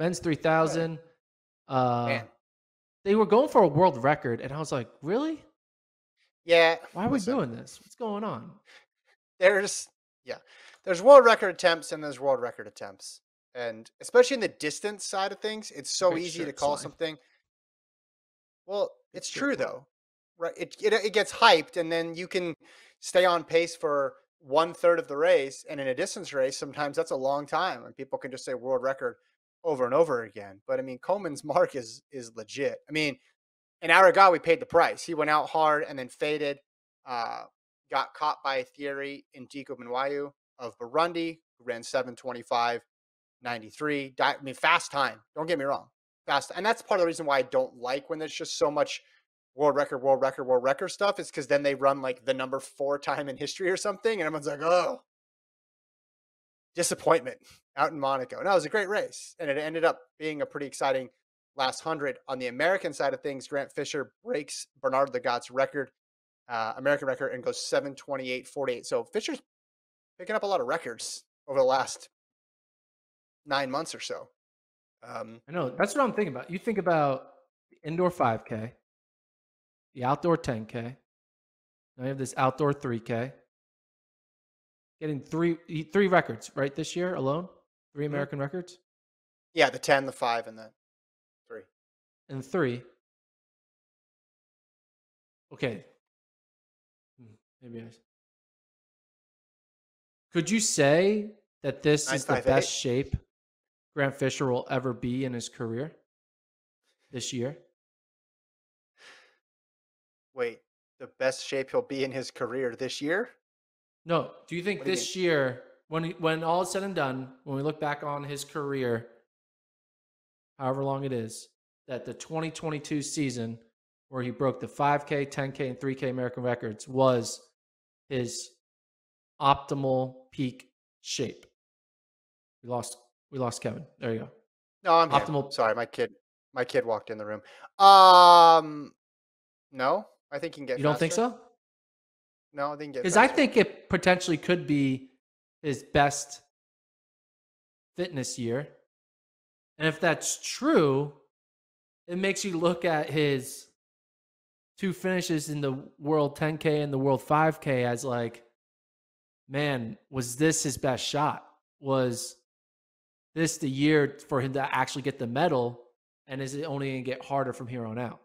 men's three thousand. Uh, Man. they were going for a world record, and I was like, really? Yeah. Why are we listen, doing this? What's going on? There's yeah. There's world record attempts and there's world record attempts. And especially in the distance side of things, it's so Great easy to call Slime. something. Well, Good it's shirt, true though. Right. It, it it gets hyped and then you can stay on pace for one third of the race. And in a distance race, sometimes that's a long time. And people can just say world record over and over again. But I mean, Komen's mark is is legit. I mean, Aregawi, paid the price. He went out hard and then faded. Uh, got caught by Thierry Ndikumwenayo of Burundi, who ran 725, 93. I mean, fast time. Don't get me wrong. Fast. And that's part of the reason why I don't like when there's just so much world record, world record, world record stuff. Is because then they run like the number four time in history or something. And everyone's like, oh, disappointment out in Monaco. No, it was a great race. And it ended up being a pretty exciting last 100. On the American side of things, Grant Fisher breaks Bernard Lagat's record, uh, American record, and goes 728 48. So Fisher's picking up a lot of records over the last nine months or so. Um, I know that's what I'm thinking about. You think about the indoor 5K, the outdoor 10K. Now you have this outdoor 3K. Getting three three records right this year alone. 3 Mhm. American records yeah, the 10, the 5, and the 3. and three. Okay. Hmm, Maybe I. Could you say that this Nine, is the best eight? shape Grant Fisher will ever be in his career this year? Wait, the best shape he'll be in his career this year? No. Do you think do you this year, when he, when all is said and done, when we look back on his career, however long it is, that the 2022 season where he broke the 5K, 10K, and 3K American records was his optimal peak shape? We lost. We lost Kevin. There you go. No, I'm here. Optimal- Sorry, my kid. My kid walked in the room. Um, no, I think he can get. You don't think so? No, I think he can get. Because I think it potentially could be his best fitness year. And if that's true, it makes you look at his two finishes in the World 10K and the World 5K as like, man, was this his best shot? Was this the year for him to actually get the medal? And is it only going to get harder from here on out?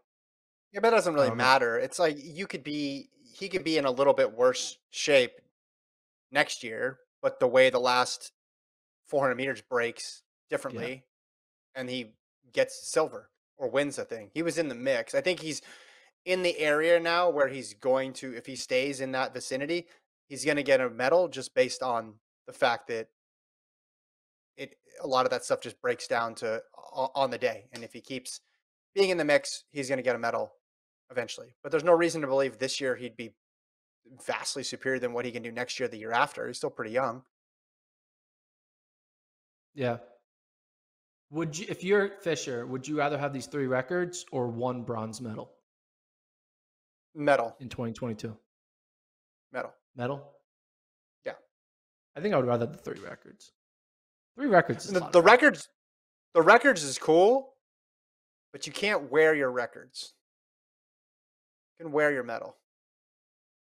Yeah, but it doesn't really um, don't know. matter. It's like you could be. He could be in a little bit worse shape next year, but the way the last 400 meters breaks differently, and he gets silver or wins the thing. He was in the mix. I think he's in the area now where he's going to, if he stays in that vicinity, he's going to get a medal just based on the fact that it a lot of that stuff just breaks down to on the day. And if he keeps being in the mix, he's going to get a medal eventually. But there's no reason to believe this year he'd be vastly superior than what he can do next year, the year after. He's still pretty young. Yeah. Would you, if you're Fisher, would you rather have these three records or one bronze medal Medal, in 2022? medal. Medal? Yeah. I think I would rather the three records. Three records The, the records, the records is cool, but you can't wear your records. Can wear your medal.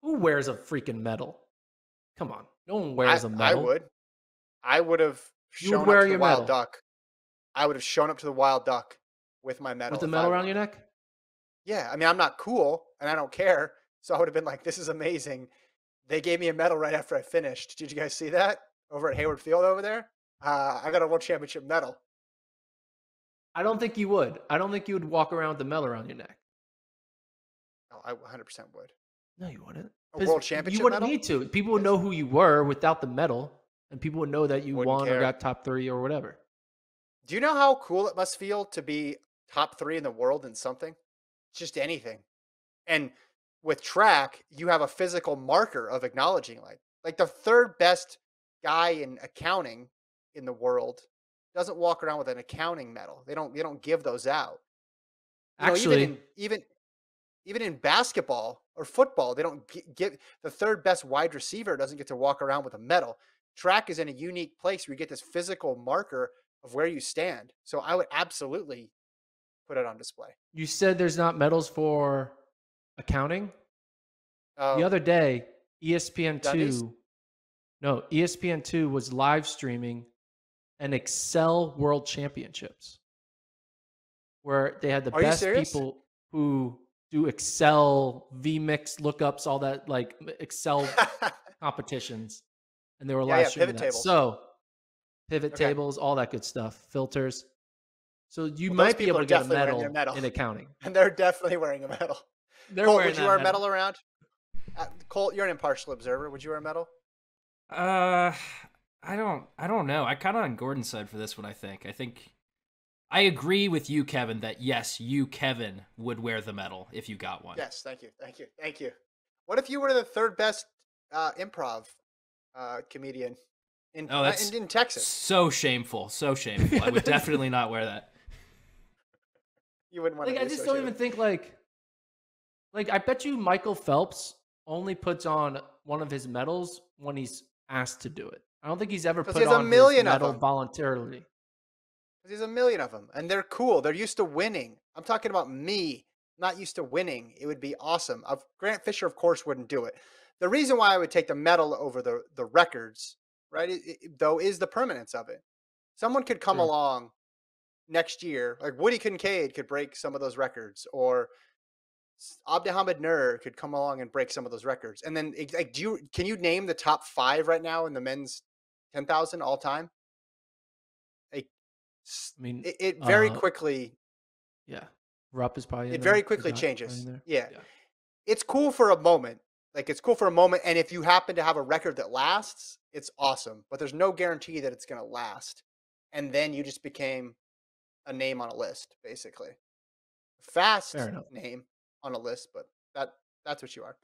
Who wears a freaking medal? Come on. No one wears a I medal. I would. I would have You would shown wear up to your the wild medal. duck. I would have shown up to the wild duck with my medal. With the medal around your neck? Yeah, I mean, I'm not cool and I don't care. So I would have been like, this is amazing. They gave me a medal right after I finished. Did you guys see that over at Hayward Field over there? Uh, I got a world championship medal. I don't think you would. I don't think you would walk around with the medal around your neck. Oh, I 100% would. No, you wouldn't. A world championship You wouldn't medal? need to. People would know who you were without the medal, and people would know that you Wouldn't won care. or got top three or whatever. Do you know how cool it must feel to be top three in the world in something? Just anything. And with track, you have a physical marker of acknowledging like like the third best guy in accounting in the world doesn't walk around with an accounting medal. They don't they don't give those out. You know, Actually, even in, even even in basketball or football, they don't give the third best wide receiver doesn't get to walk around with a medal. Track is in a unique place where you get this physical marker of where you stand. So I would absolutely put it on display. You said there's not medals for accounting. Um, the other day, ESPN two, no, ESPN two was live streaming an Excel World Championships, where they had the Are best people who do Excel VMix lookups, all that like Excel competitions, and they were Yeah, live yeah, streaming pivot that. tables. So, pivot Okay. tables, all that good stuff, filters. So you Well, might be able to get a medal, medal. in accounting. and they're definitely wearing a medal. They're Colt, wearing would you wear a medal around? Uh, Colt, you're an impartial observer. Would you wear a medal? Uh, I don't. I don't know. I kind of on Gordon's side for this one. I think. I think. I agree with you, Kevin. That yes, you, Kevin, would wear the medal if you got one. Yes, thank you, thank you, thank you. What if you were the third best uh, improv uh, comedian in, Oh, uh, in in Texas? So shameful. So shameful. I would definitely not wear that. You wouldn't want like to. I just don't even think like like I bet you Michael Phelps only puts on one of his medals when he's asked to do it. I don't think he's ever put he has a million his of medal them. voluntarily. There's a million of them, and they're cool. They're used to winning. I'm talking about me, not used to winning. It would be awesome. Of Grant Fisher, of course, wouldn't do it. The reason why I would take the medal over the the records, right, i- i- though, is the permanence of it. Someone could come along next year, like Woody Kincaid could break some of those records, or Abdihamid Nur could come along and break some of those records. And then, like, do you can you name the top five right now in the men's ten thousand all time? I mean, it, it very uh, quickly yeah. Rupp is probably it there. very quickly changes. there. Yeah. it's cool for a moment. Like it's cool for a moment, and if you happen to have a record that lasts, it's awesome. But there's no guarantee that it's going to last. And then you just became a name on a list, basically. Fast name on a list, but that that's what you are.